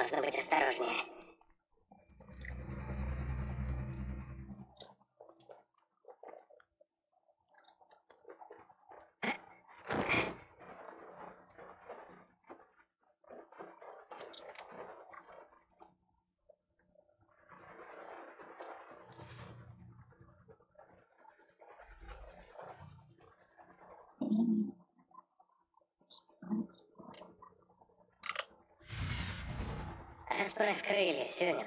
нужно быть осторожнее. Расправь крылья, Сюнин.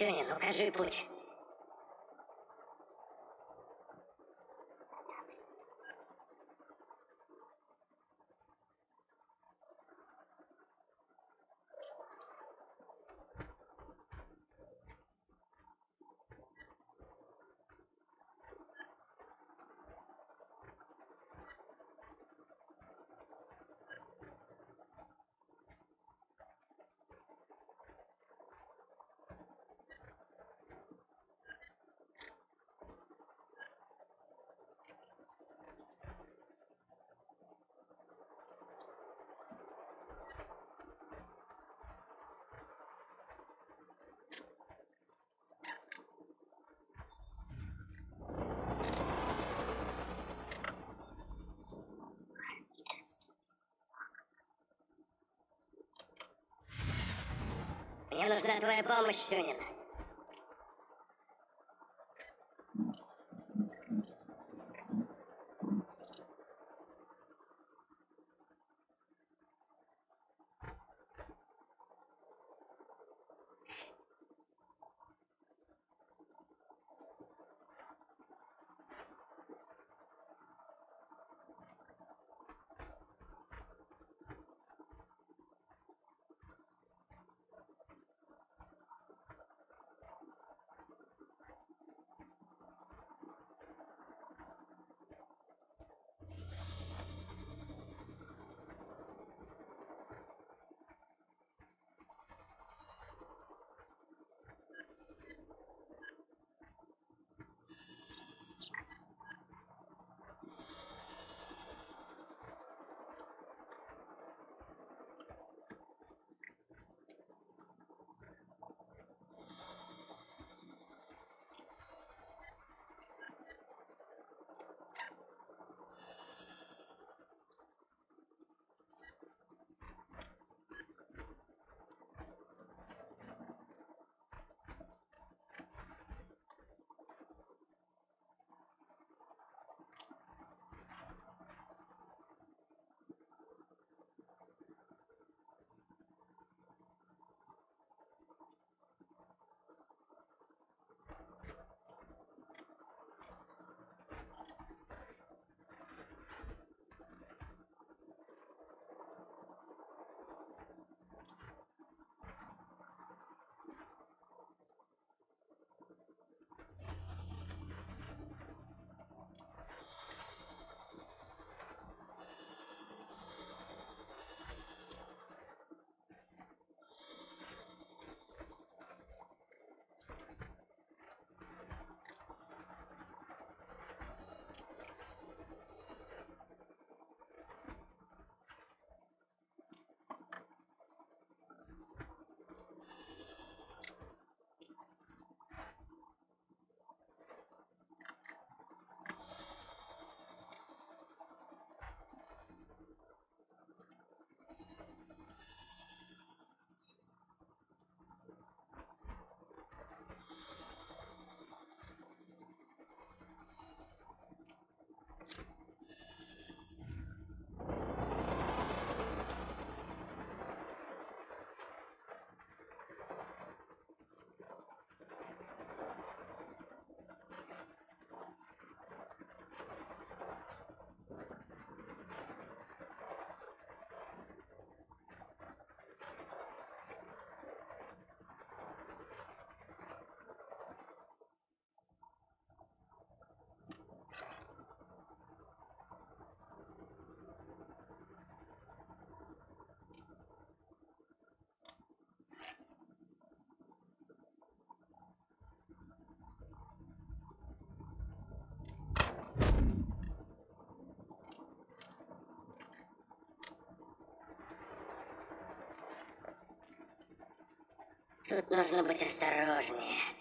Сюнин, укажи путь. Мне нужна твоя помощь, Сюнин. Тут нужно быть осторожнее.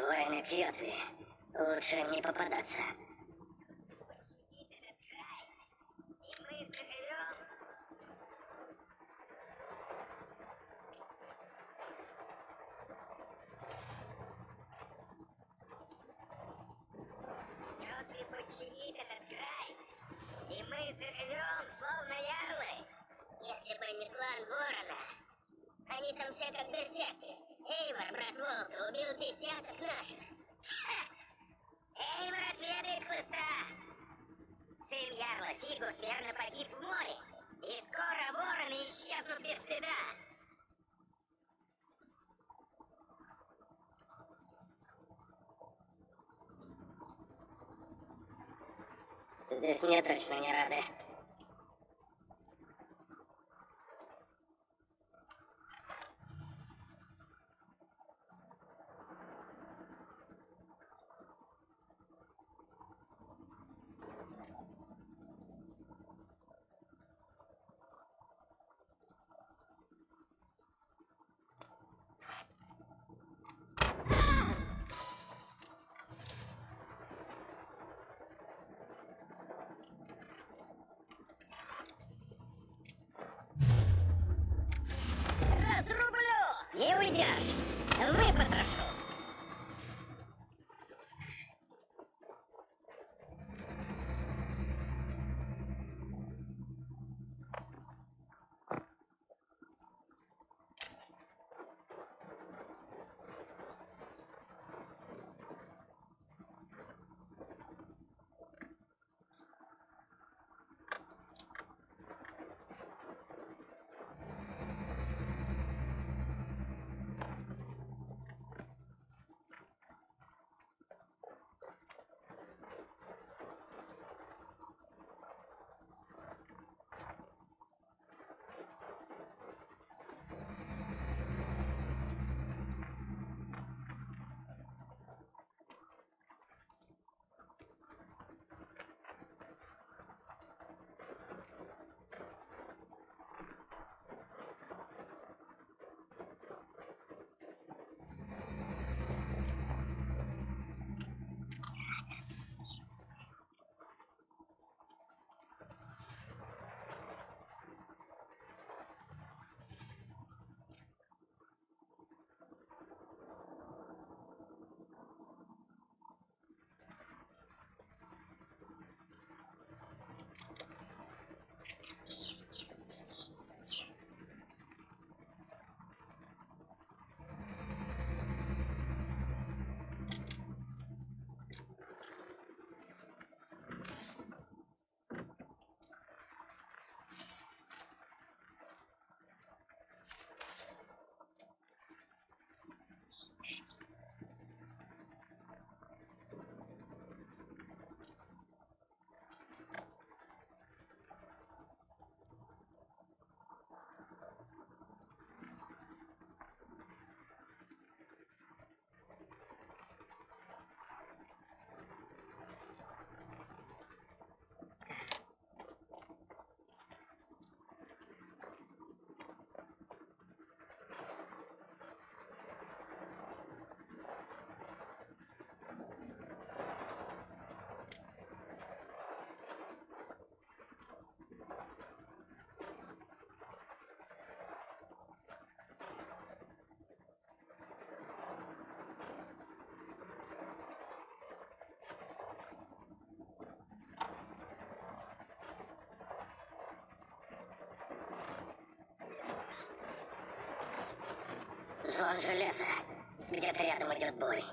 Воины Кьотви. Лучше не попадаться. Подчинит этот край, и мы заживем, словно ярлы. Если бы не план Ворона, они там все как берсерки. Эйвор, брат Волка, убил десяток наших. Эйвор отведает хлыста. Сын Ярла Сигурд верно погиб в море. И скоро вороны исчезнут без стыда. Здесь мне точно не рады. Не уйдешь! Выпотрошу! Звон железа. Где-то рядом идет бой.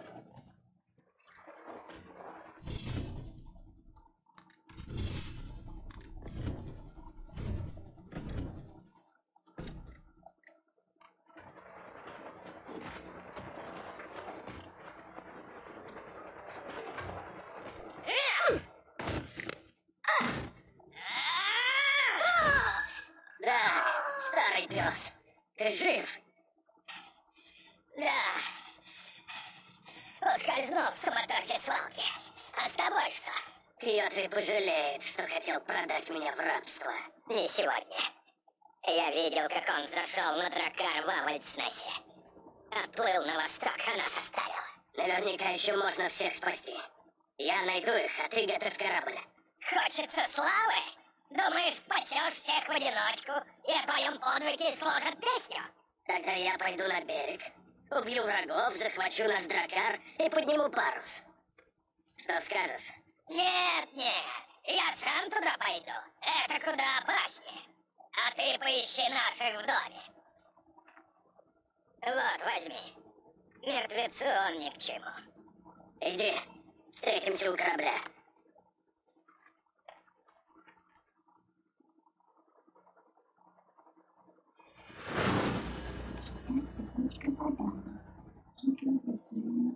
Да, старый пес. Ты жив? Да. Ускользнул в суматохе свалки. А с тобой что? Кьотри пожалеет, что хотел продать меня в рабство. Не сегодня. Я видел, как он зашел на дракар в Авальдснесе. Отплыл на восток, а нас оставил. Наверняка еще можно всех спасти. Я найду их, а ты готовь корабль. Хочется славы? Думаешь, спасешь всех в одиночку, и о твоем подвиге сложат песню? Тогда я пойду на берег, убью врагов, захвачу наш дракар и подниму парус. Что скажешь? Нет, нет, я сам туда пойду. Это куда опаснее. А ты поищи наших в доме. Вот, возьми. Мертвецу он ни к чему. Иди, встретимся у корабля. Подала. Игры засеяны.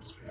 Thanks.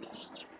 next.